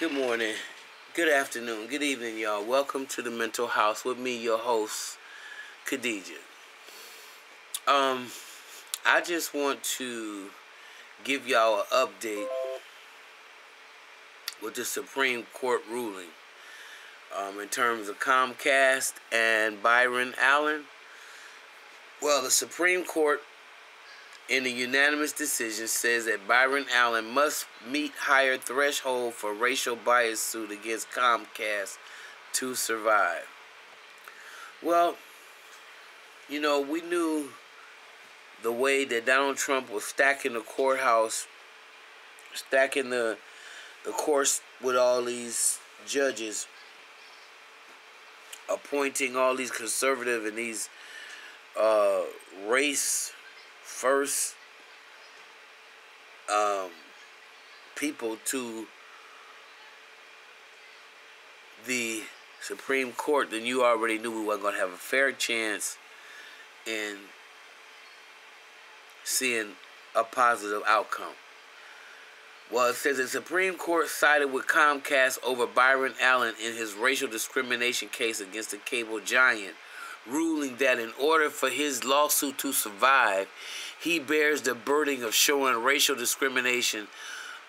Good morning, good afternoon, good evening, y'all. Welcome to the Mental House with me, your host, Khadijah. Um, I just want to give y'all an update with the Supreme Court ruling um, in terms of Comcast and Byron Allen. Well, the Supreme Court in a unanimous decision says that Byron Allen must meet higher threshold for racial bias suit against Comcast to survive. Well, you know, we knew the way that Donald Trump was stacking the courthouse, stacking the the courts with all these judges, appointing all these conservative and these uh, race first um, people to the Supreme Court, then you already knew we weren't going to have a fair chance in seeing a positive outcome. Well, it says the Supreme Court sided with Comcast over Byron Allen in his racial discrimination case against the cable giant, ruling that in order for his lawsuit to survive, he bears the burden of showing racial discrimination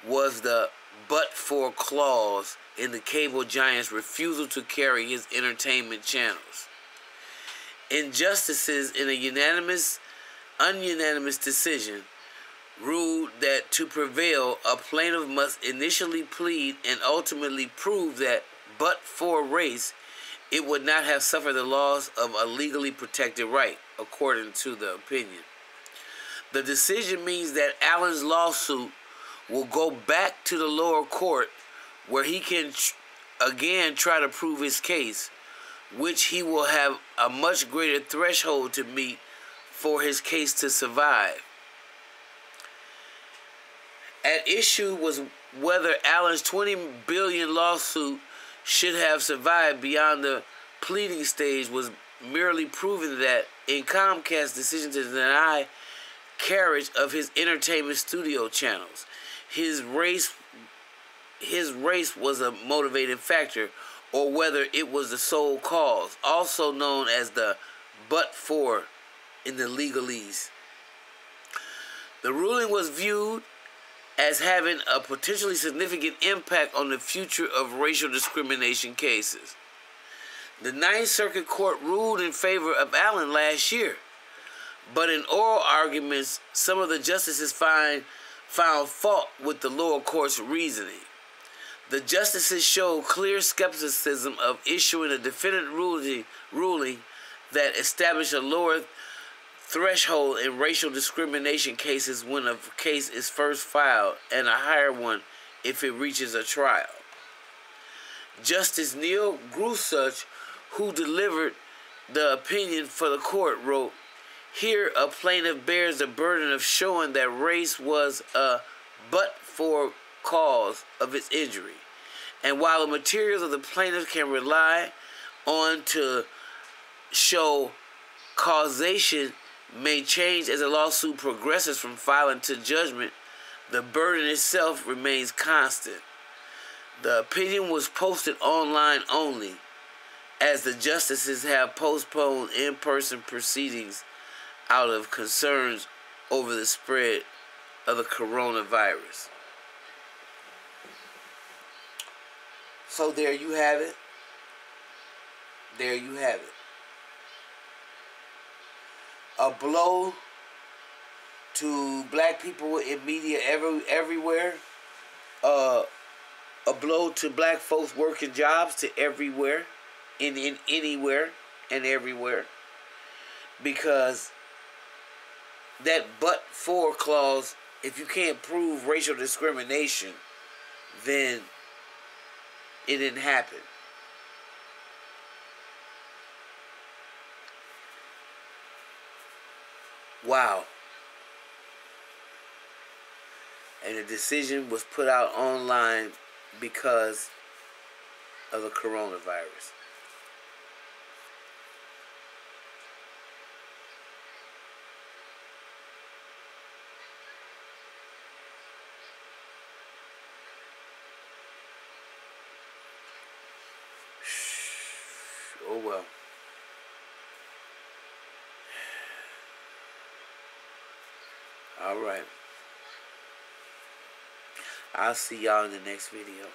was the but for clause in the cable giant's refusal to carry his entertainment channels. Injustices in a unanimous, ununanimous decision ruled that to prevail, a plaintiff must initially plead and ultimately prove that, but for race, it would not have suffered the loss of a legally protected right, according to the opinion. The decision means that Allen's lawsuit will go back to the lower court where he can again try to prove his case, which he will have a much greater threshold to meet for his case to survive. At issue was whether Allen's 20 billion lawsuit should have survived beyond the pleading stage was merely proving that in Comcast's decision to deny carriage of his entertainment studio channels, his race his race was a motivating factor or whether it was the sole cause, also known as the but for in the legalese. The ruling was viewed as having a potentially significant impact on the future of racial discrimination cases. The Ninth Circuit Court ruled in favor of Allen last year, but in oral arguments, some of the justices find, found fault with the lower court's reasoning. The justices showed clear skepticism of issuing a definitive ruling, ruling that established a lower threshold in racial discrimination cases when a case is first filed and a higher one if it reaches a trial. Justice Neil Gorsuch, who delivered the opinion for the court, wrote, Here a plaintiff bears the burden of showing that race was a but for cause of its injury. And while the materials of the plaintiff can rely on to show causation may change as a lawsuit progresses from filing to judgment, the burden itself remains constant. The opinion was posted online only, as the justices have postponed in person proceedings out of concerns over the spread of the coronavirus. So there you have it. There you have it a blow to black people in media every everywhere. Uh, a blow to black folks working jobs to everywhere, in in anywhere and everywhere. Because that but for clause, if you can't prove racial discrimination, then it didn't happen. Wow. And the decision was put out online because of the coronavirus. Oh well. All right. I'll see y'all in the next video.